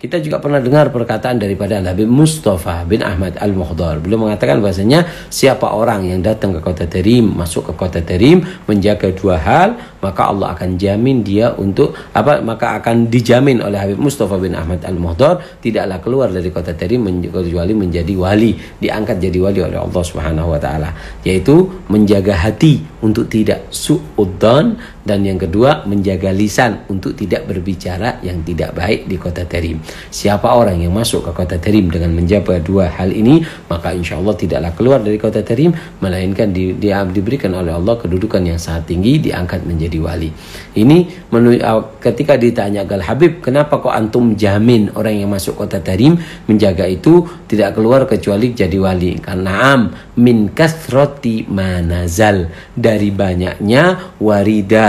kita juga pernah dengar perkataan daripada Nabi Mustafa bin Ahmad Al-Muhdar. Beliau mengatakan bahasanya siapa orang yang datang ke kota Terim, masuk ke kota Terim, menjaga dua hal, maka Allah akan jamin dia untuk apa? Maka akan dijamin oleh Habib Mustafa bin Ahmad Al-Muhdar tidaklah keluar dari kota Terim kecuali menjadi wali, diangkat jadi wali oleh Allah Subhanahu wa taala, yaitu menjaga hati untuk tidak suudzon dan yang kedua menjaga lisan untuk tidak berbicara yang tidak baik di kota Terim. Siapa orang yang masuk ke kota Terim dengan menjaga dua hal ini, maka insya Allah tidaklah keluar dari kota Terim, melainkan di, di, diberikan oleh Allah kedudukan yang sangat tinggi, diangkat menjadi wali. Ini menu, uh, ketika ditanya Gal Habib, kenapa kok antum jamin orang yang masuk kota Terim menjaga itu tidak keluar kecuali jadi wali? Karena am min kasroti manazal dari banyaknya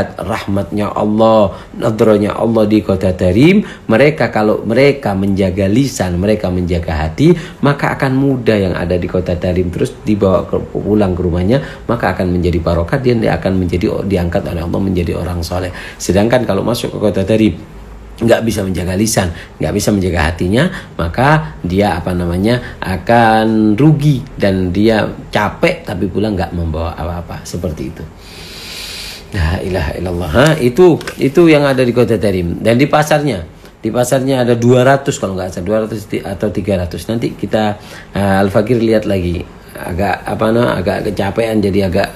waridat rahmatnya Allah nadronya Allah di kota Tarim mereka kalau mereka menjaga lisan mereka menjaga hati maka akan mudah yang ada di kota Tarim terus dibawa ke, pulang ke rumahnya maka akan menjadi barokat dan dia akan menjadi diangkat oleh Allah menjadi orang soleh sedangkan kalau masuk ke kota Tarim nggak bisa menjaga lisan, nggak bisa menjaga hatinya, maka dia apa namanya akan rugi dan dia capek tapi pula nggak membawa apa-apa seperti itu. Nah, ilaha illallah. Ha, itu itu yang ada di Kota Tarim dan di pasarnya. Di pasarnya ada 200 kalau nggak salah 200 atau 300. Nanti kita uh, Al-Fakir lihat lagi. Agak apa namanya agak kecapean jadi agak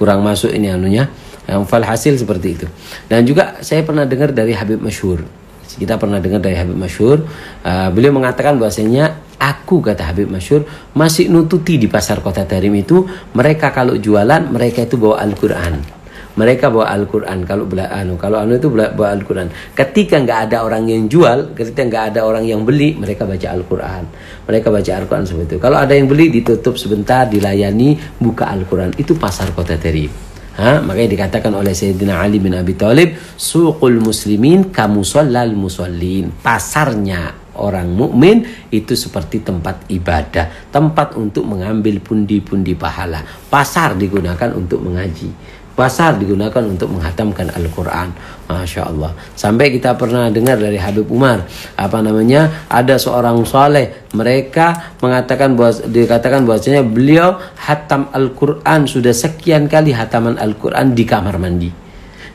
kurang masuk ini anunya. Yang hasil seperti itu. Dan juga saya pernah dengar dari Habib Masyur kita pernah dengar dari Habib Masyur, uh, beliau mengatakan bahwasanya aku kata Habib Masyur masih nututi di pasar kota Tarim itu mereka kalau jualan mereka itu bawa Al-Qur'an. Mereka bawa Al-Quran kalau anu kalau anu itu bawa Al-Quran. Ketika nggak ada orang yang jual, ketika nggak ada orang yang beli, mereka baca Al-Quran. Mereka baca Al-Quran seperti itu. Kalau ada yang beli, ditutup sebentar, dilayani, buka Al-Quran. Itu pasar kota Tarim. Ha? Makanya dikatakan oleh Sayyidina Ali bin Abi Thalib, suqul muslimin kamu kamusallal musallin. Pasarnya orang mukmin itu seperti tempat ibadah, tempat untuk mengambil pundi-pundi pahala. Pasar digunakan untuk mengaji. Pasar digunakan untuk menghatamkan Al-Quran. Masya Allah. Sampai kita pernah dengar dari Habib Umar. Apa namanya? Ada seorang soleh. Mereka mengatakan bahwa dikatakan bahwasanya beliau hatam Al-Quran sudah sekian kali hataman Al-Quran di kamar mandi.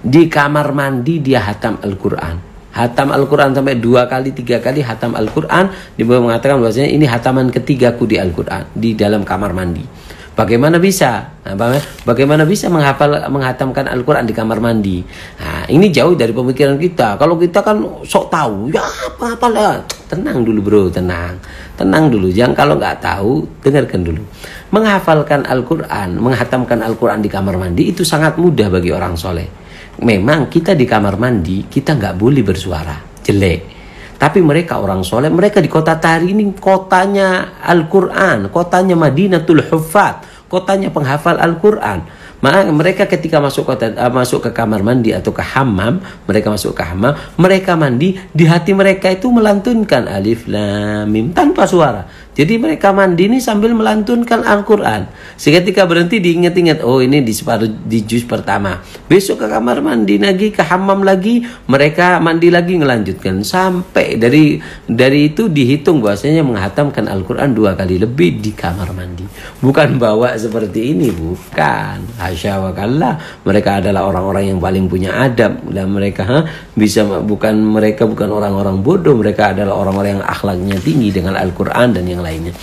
Di kamar mandi dia hatam Al-Quran. Hatam Al-Quran sampai dua kali, tiga kali hatam Al-Quran. Dia mengatakan bahwasanya ini hataman ketigaku di Al-Quran. Di dalam kamar mandi. Bagaimana bisa? Nah, bagaimana bisa menghafal menghatamkan Al-Qur'an di kamar mandi? Nah, ini jauh dari pemikiran kita. Kalau kita kan sok tahu, ya apa apa lah. Tenang dulu, Bro, tenang. Tenang dulu. Jangan kalau nggak tahu, dengarkan dulu. Menghafalkan Al-Qur'an, menghatamkan Al-Qur'an di kamar mandi itu sangat mudah bagi orang soleh. Memang kita di kamar mandi, kita nggak boleh bersuara jelek. Tapi mereka orang soleh, mereka di kota Tari ini kotanya Al-Quran, kotanya Madinatul Hufat, kotanya penghafal Al-Quran. Maka mereka ketika masuk kota uh, masuk ke kamar mandi atau ke hammam, mereka masuk ke hammam, mereka mandi, di hati mereka itu melantunkan alif lam mim tanpa suara. Jadi mereka mandi ini sambil melantunkan Al-Quran. Seketika berhenti diingat-ingat, oh ini di separuh di juz pertama. Besok ke kamar mandi lagi, ke hammam lagi, mereka mandi lagi ngelanjutkan sampai dari dari itu dihitung bahwasanya menghatamkan Al-Quran dua kali lebih di kamar mandi. Bukan bawa seperti ini, bukan. Hasya wa Mereka adalah orang-orang yang paling punya adab dan mereka ha, bisa bukan mereka bukan orang-orang bodoh, mereka adalah orang-orang yang akhlaknya tinggi dengan Al-Quran dan yang lain lainnya.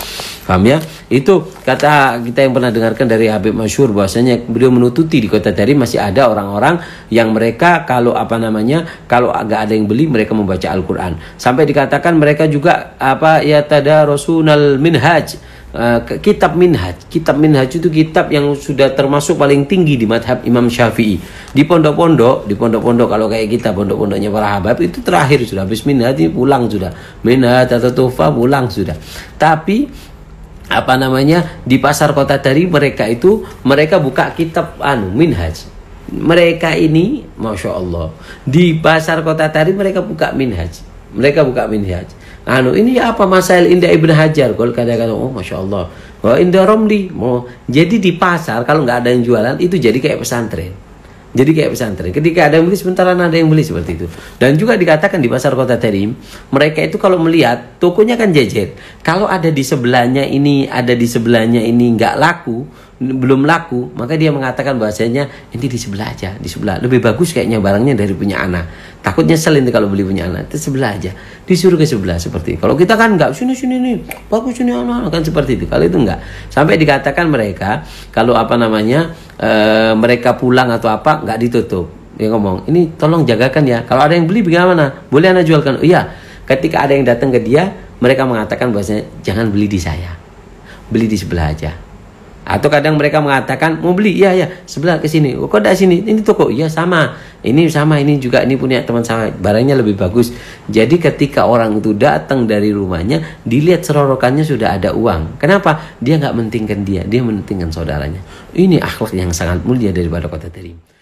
Paham ya? Itu kata kita yang pernah dengarkan dari Habib Masyur bahwasanya beliau menututi di kota Dari masih ada orang-orang yang mereka kalau apa namanya kalau agak ada yang beli mereka membaca Al-Quran sampai dikatakan mereka juga apa ya tada rasunal minhaj Uh, kitab minhaj. Kitab minhaj itu kitab yang sudah termasuk paling tinggi di madhab Imam Syafi'i. Di pondok-pondok di pondok-pondok kalau kayak kita pondok-pondoknya para habab itu terakhir sudah. Habis minhaj pulang sudah. Minhaj atau tufa pulang sudah. Tapi apa namanya di pasar kota dari mereka itu mereka buka kitab anu minhaj. Mereka ini masya Allah di pasar kota tari mereka buka minhaj. Mereka buka minhaj anu ini apa masail indah ibn hajar kalau kadang-kadang oh masya Allah oh indah romli mau jadi di pasar kalau nggak ada yang jualan itu jadi kayak pesantren Jadi kayak pesantren. Ketika ada yang beli sebentar ada yang beli seperti itu. Dan juga dikatakan di pasar kota Terim, mereka itu kalau melihat tokonya kan jejer. Kalau ada di sebelahnya ini, ada di sebelahnya ini nggak laku, belum laku, maka dia mengatakan bahasanya ini di sebelah aja, di sebelah. Lebih bagus kayaknya barangnya dari punya anak. Takutnya selin kalau beli punya anak, itu sebelah aja. Disuruh ke sebelah seperti. Kalau kita kan enggak sini sini nih, bagus sini anak kan seperti itu. Kalau itu enggak. Sampai dikatakan mereka kalau apa namanya e, mereka pulang atau apa enggak ditutup. Dia ngomong, "Ini tolong jagakan ya. Kalau ada yang beli bagaimana? Boleh anak jualkan?" Oh, iya. Ketika ada yang datang ke dia, mereka mengatakan bahasanya jangan beli di saya. Beli di sebelah aja atau kadang mereka mengatakan mau beli, iya ya sebelah ke sini. Oh, kok tidak sini? Ini toko, iya sama. Ini sama, ini juga ini punya teman saya. Barangnya lebih bagus. Jadi ketika orang itu datang dari rumahnya, dilihat serorokannya sudah ada uang. Kenapa? Dia nggak mentingkan dia, dia mentingkan saudaranya. Ini akhlak yang sangat mulia daripada kota terim.